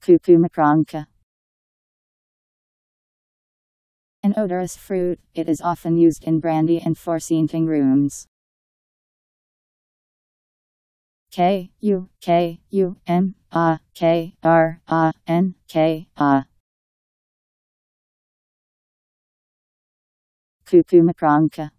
Kukumakranka. An odorous fruit, it is often used in brandy and for scenting rooms. K U K U M A K R A N K A Kukumakranka